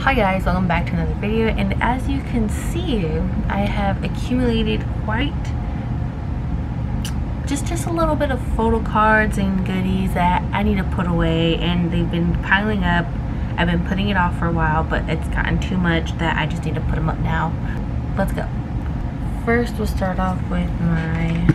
Hi guys, welcome back to another video and as you can see I have accumulated quite just just a little bit of photo cards and goodies that I need to put away and they've been piling up. I've been putting it off for a while but it's gotten too much that I just need to put them up now. Let's go. First we'll start off with my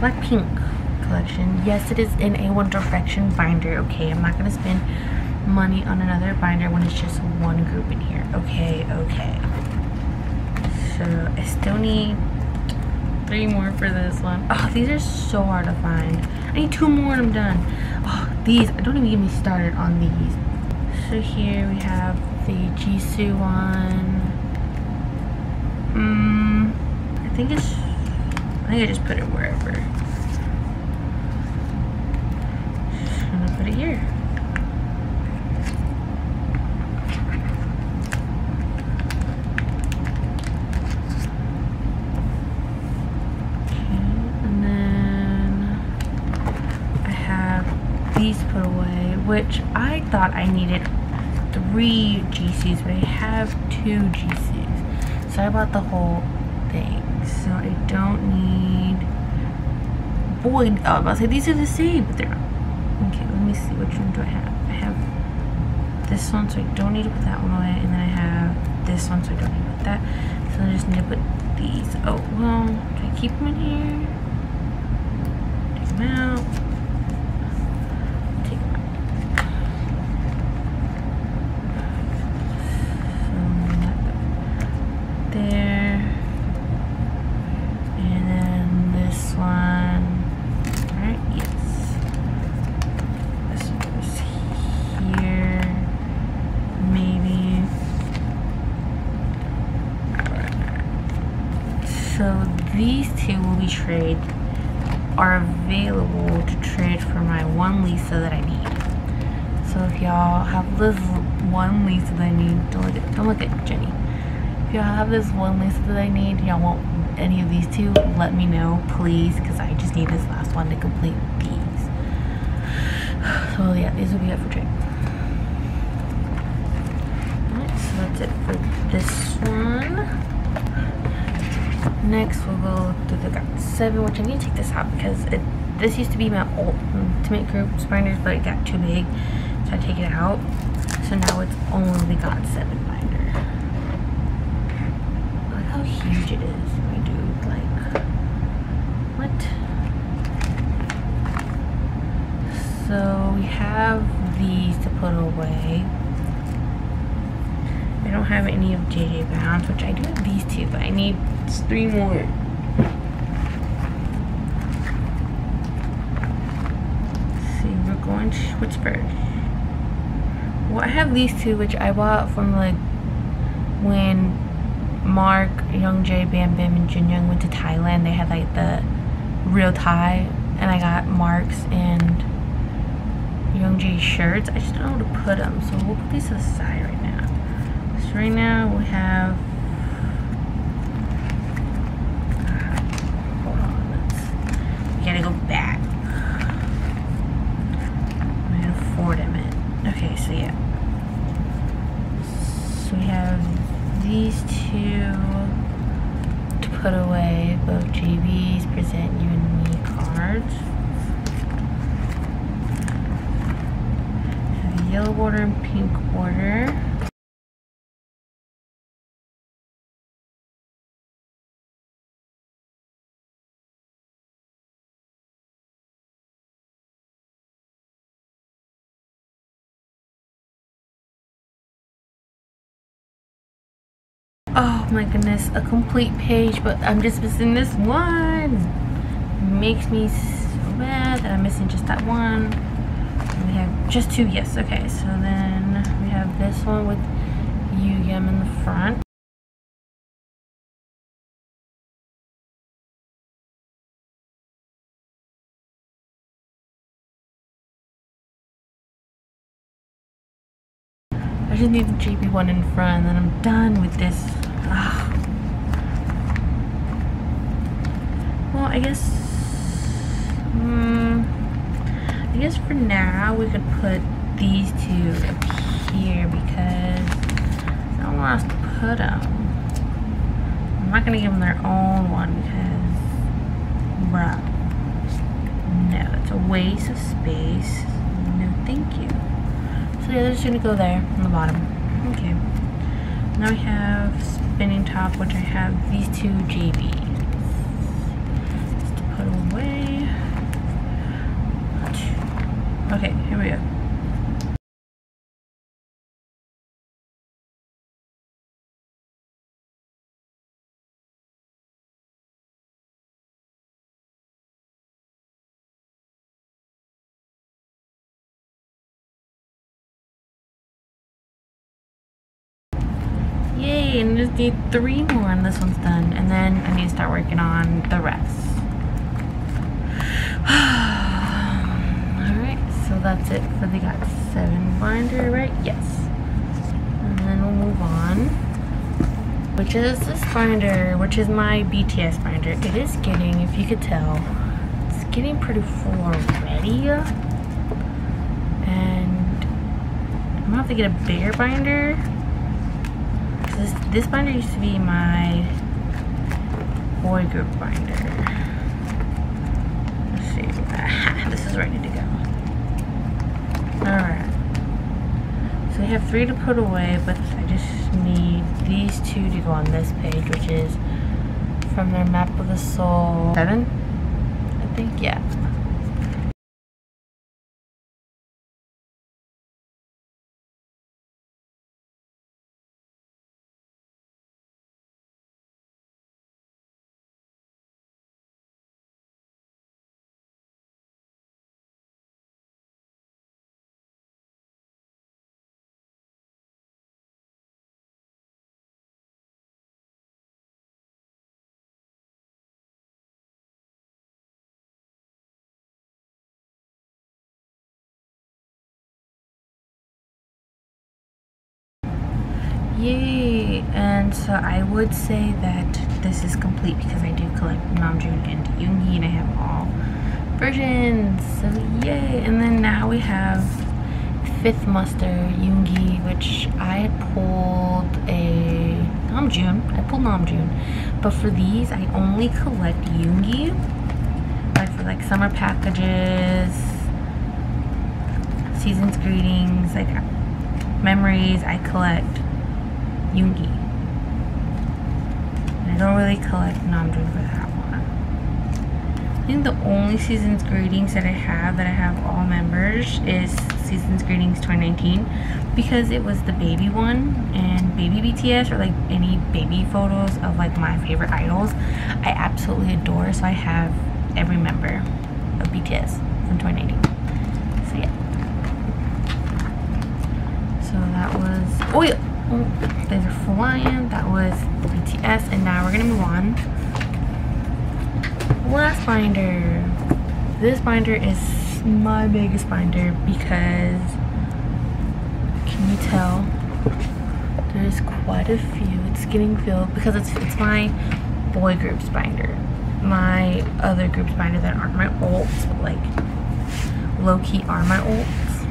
Blackpink collection. Yes it is in a One Direction binder okay? I'm not gonna spend money on another binder when it's just one group in here. Okay, okay. So I still need three more for this one. Oh, these are so hard to find. I need two more and I'm done. Oh, these, I don't even get me started on these. So here we have the Jisoo one. Hmm, I think it's, I think I just put it wherever. I'm gonna put it here. these put away, which I thought I needed three GCs, but I have two GCs. So I bought the whole thing. So I don't need... Boy, oh, I was about to say these are the same, but they're not. Okay, let me see. Which one do I have? I have this one, so I don't need to put that one away. And then I have this one, so I don't need to put that. So I just need to put these. Oh, well, do I keep them in here? Take them out. so these two will be trade are available to trade for my one Lisa that I need. So if y'all have this one Lisa that I need, don't look at don't look at Jennie. If y'all have this one Lisa that I need, y'all want any of these two, let me know please, because I just need this last one to complete these. So yeah, these will be up for trade. Alright, so that's it for this one. Next, we'll go through the GOT7, which I need to take this out because it this used to be my ultimate mm, group binders, but it got too big, so I take it out. So now it's only GOT7 is, my dude. Like, what? So we have these to put away. I don't have any of JJ Bounds, which I do have these two, but I need three more. See, we're going to first? Well, I have these two, which I bought from like when Mark, Youngjae, Bam Bam, and Jin Young went to Thailand. They had like the real Thai, and I got Mark's and Youngjae shirts. I just don't know where to put them, so we'll put these aside right now. So right now we have hold on, let's we gotta go back. We have four them in. Okay, so yeah. So we have these two to put away, both JBs present you and me cards. yellow border and pink border. oh my goodness a complete page but i'm just missing this one makes me so bad that i'm missing just that one we have just two yes okay so then we have this one with Yugyeom in the front I just need the JB one in front and I'm done with this. Ugh. Well, I guess, um, I guess for now we could put these two up here because I don't want us to put them. I'm not gonna give them their own one because, bruh, no, it's a waste of space. No, thank you. So yeah, they're just gonna go there on the bottom. Okay. Now we have spinning top, which I have these two JBs. Just to put away. Okay, here we go. Yay, and just need three more and this one's done. And then I need to start working on the rest. That's it for the got seven binder, right? Yes. And then we'll move on. Which is this binder, which is my BTS binder. It is getting, if you could tell, it's getting pretty full already. And I'm gonna have to get a bigger binder this, this binder used to be my boy group binder. Let's see. this is ready to go. Alright. So we have three to put away, but I just need these two to go on this page, which is from their Map of the Soul 7, I think, yeah. Yay! And so I would say that this is complete because I do collect Namjoon and Yoongi and I have all versions. So yay! And then now we have Fifth Muster Yoongi, which I pulled a Namjoon. I pulled Namjoon. But for these, I only collect Yoongi. Like for like summer packages, season's greetings, like memories, I collect Yoongi. I don't really collect Namjoon for that one. I think the only Season's Greetings that I have that I have all members is Season's Greetings 2019 because it was the baby one and baby BTS or like any baby photos of like my favorite idols I absolutely adore so I have every member of BTS from 2019 so yeah so that was oh yeah Oh, these are flying. That was BTS. And now we're going to move on. Last binder. This binder is my biggest binder because, can you tell? There's quite a few. It's getting filled because it's, it's my boy groups binder. My other groups binder that aren't my ults, but like low-key are my ults.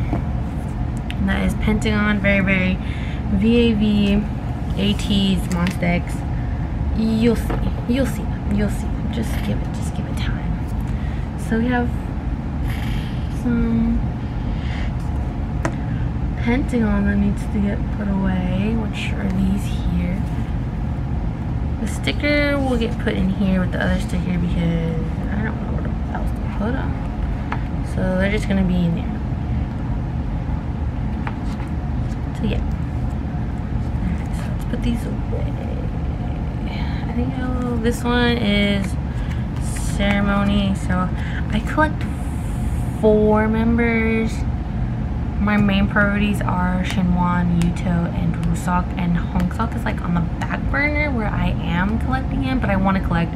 And that is Pentagon. Very, very VAV, ATEEZ, Monsta X. You'll see. You'll see. You'll see. Just give it. Just give it time. So we have some Pentagon that needs to get put away, which are these here. The sticker will get put in here with the other sticker because I don't know where else to put them. So they're just gonna be in there. So yeah these away. I think oh, this one is ceremony. So I collect four members. My main priorities are Shinwon, Yuto, and Wooseok. And Hongseok is like on the back burner where I am collecting him. But I want to collect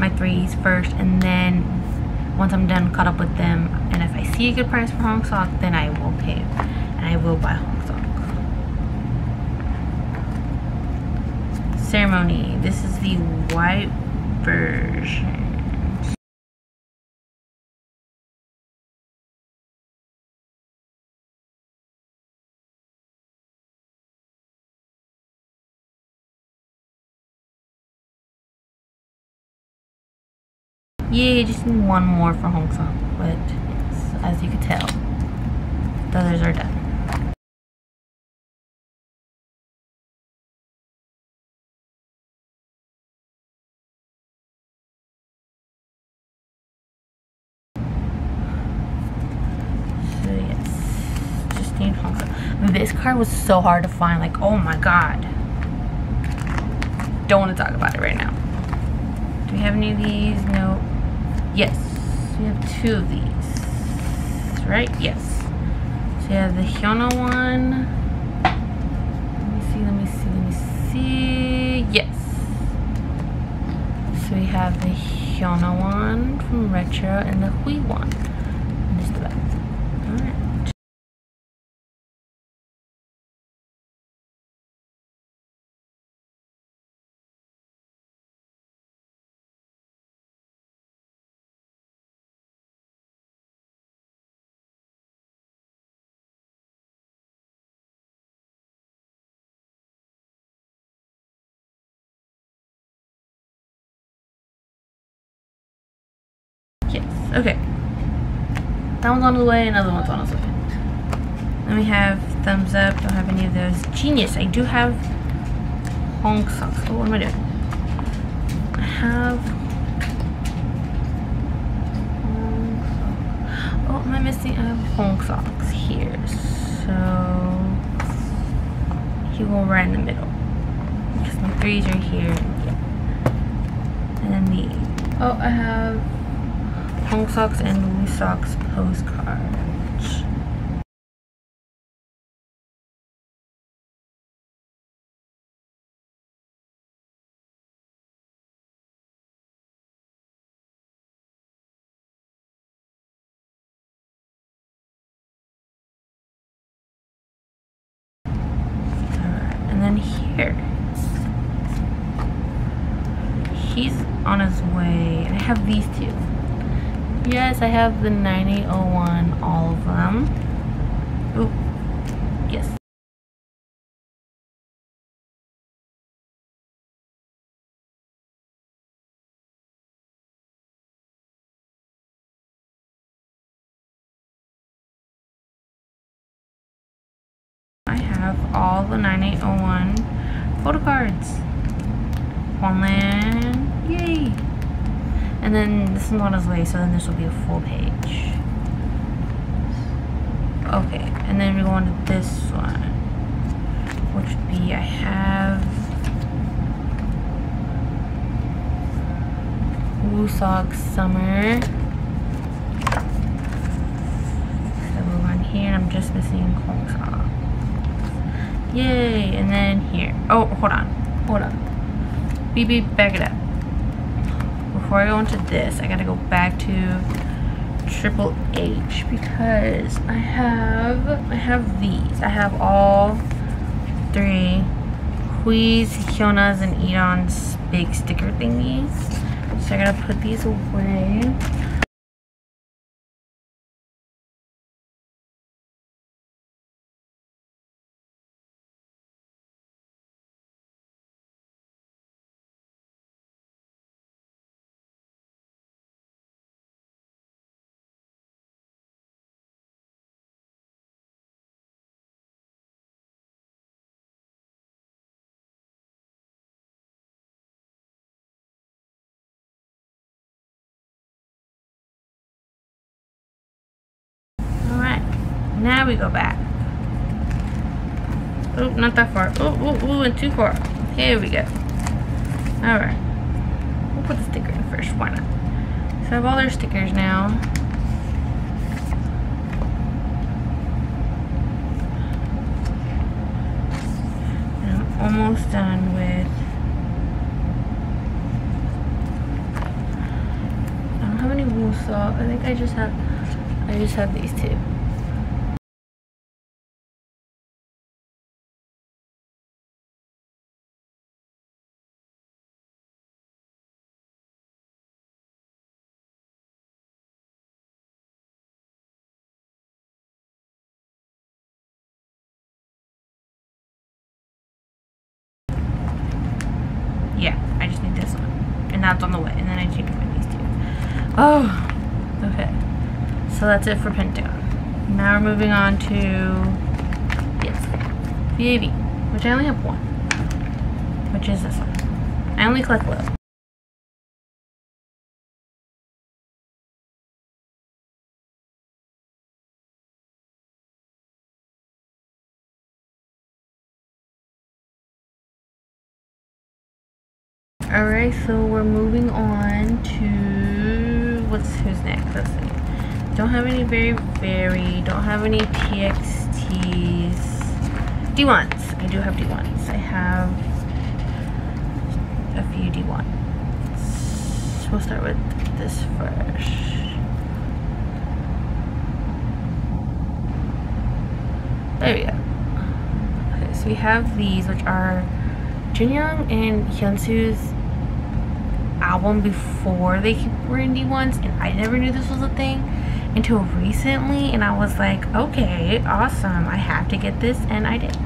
my threes first. And then once I'm done caught up with them, and if I see a good price for Hongseok, then I will pay. And I will buy Hongseok. ceremony. This is the white version. Yeah, just need one more for Hong Kong, but as you can tell, the others are done. Card was so hard to find, like oh my god. Don't want to talk about it right now. Do we have any of these? No. Yes, we have two of these. Right? Yes. So we have the Hyuna one. Let me see, let me see, let me see. Yes. So we have the Hyuna one from Retro and the Hui one. Okay. That one's on the way, another one's on its way. Then we have thumbs up. Don't have any of those. Genius. I do have Hongseok's. Oh, what am I doing? I have. Oh, am I missing? I have Hongseok's here. So he will right in the middle because my threes are here. Yeah. And then the. Oh, I have Hongseok's and Louis Socks postcards. And then here. He's on his way. I have these two. Yes, I have the 9801, all of them. Ooh, yes. I have all the 9801 photo cards. Homeland, yay! And on his way, so then this will be a full page. Okay, and then we go on to this one, which would be I have Woo Summer. So move on here, and I'm just missing Hong Yay! And then here. Oh, hold on, hold on. Beep, back it up before I go into this, I gotta go back to Triple H because I have I have these. I have all three Hui's, Hyuna's, and Eden's big sticker thingies. So I gotta put these away. Now we go back. Oh, not that far. Oh, oh, oh, went too far. Here we go. Alright. We'll put the sticker in first. Why not? So I have all their stickers now. And I'm almost done with I don't have any wool saw. I think I just have I just have these two. Yeah, I just need this one. And that's on the way. And then I need to find these two. Oh, okay. So that's it for Pentagon. Now we're moving on to, yes, VAV, which I only have one, which is this one. I only collect low. Alright, so we're moving on to what's who's next? Let's see. Don't have any very very don't have any TXTs. D1s. I do have D1s. I have a few D1s. We'll start with this first. There we go. Okay, so we have these which are Junyoung and Hyunsu's album before they were in D1s, and I never knew this was a thing until recently and I was like okay awesome I have to get this and I did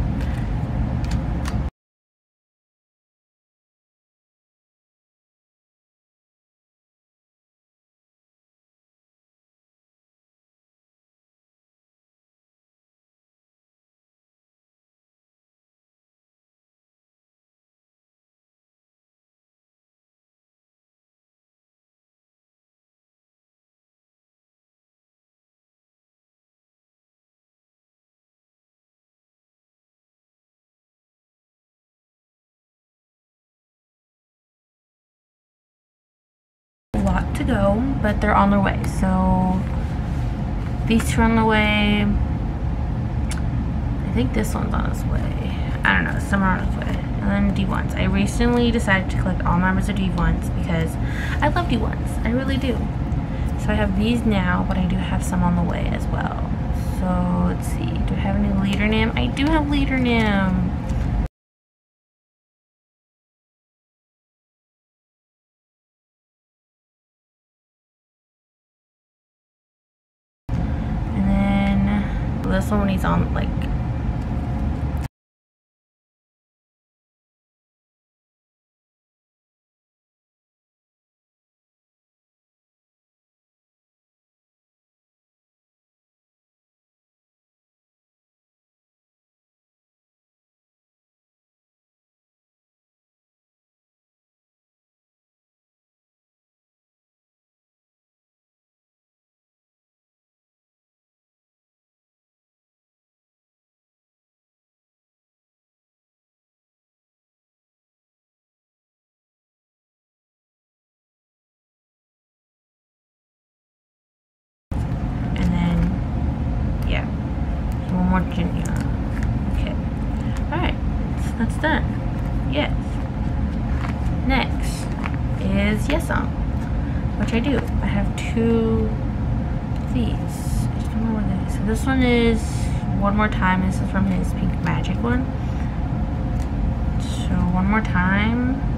go, but they're on their way. So these two are on the way. I think this one's on its way. I don't know, somewhere on its way. And then D1s. I recently decided to collect all members of D1s because I love D1s. I really do. So I have these now, but I do have some on the way as well. So let's see. Do I have any leader name? I do have leader name. On like Virginia. Okay. Alright. That's done. Yes. Next is Yesung. Which I do. I have two these. I just don't know. So this one is One More Time. This is from his Pink Magic one. So one more time.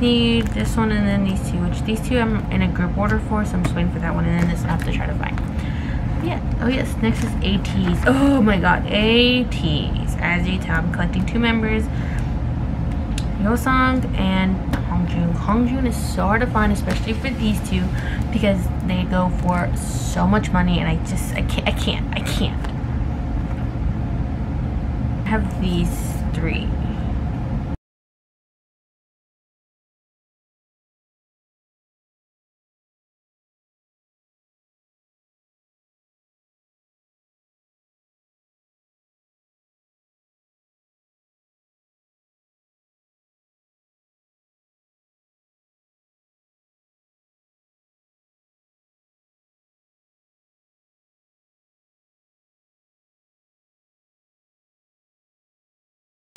Need this one and then these two, which these two I'm in a group order for, so I'm just waiting for that one, and then this I have to try to find. Yeah, oh yes, next is ATEEZ. Oh my god, ATEEZ. As you tell, I'm collecting two members, Yeosang and Hongjoong. Hongjoong is so hard to find, especially for these two, because they go for so much money, and I just, I can't, I can't, I can't. I have these three.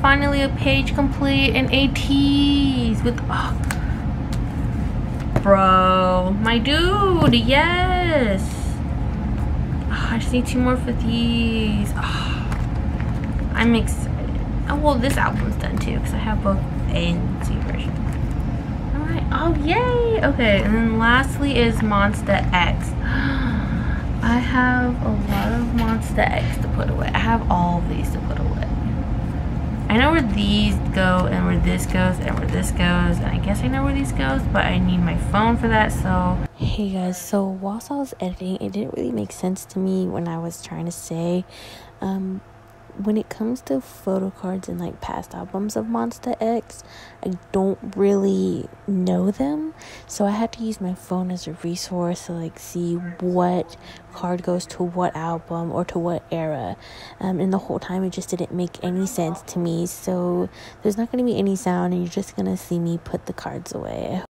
Finally a page complete and ATEEZ with oh, bro my dude yes oh, I just need two more for these. Oh, I'm excited. Oh, well, this album's done too because I have both A and C versions. Alright, oh, yay! Okay, and then lastly is Monsta X. I have a lot of Monsta X to put away. I have all these to put away. I know where these go and where this goes and where this goes and I guess I know where these goes but I need my phone for that so. Hey guys so whilst I was editing it didn't really make sense to me when I was trying to say um when it comes to photo cards and like past albums of Monsta X, I don't really know them. So I had to use my phone as a resource to like see what card goes to what album or to what era. Um, and the whole time it just didn't make any sense to me. So there's not going to be any sound and you're just going to see me put the cards away.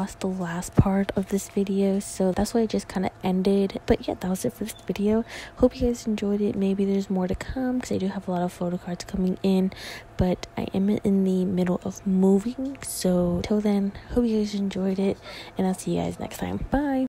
Lost the last part of this video, so that's why I just kind of ended. But yeah, that was it for this video. Hope you guys enjoyed it. Maybe there's more to come because I do have a lot of photo cards coming in, but I am in the middle of moving. So till then, hope you guys enjoyed it, and I'll see you guys next time. Bye.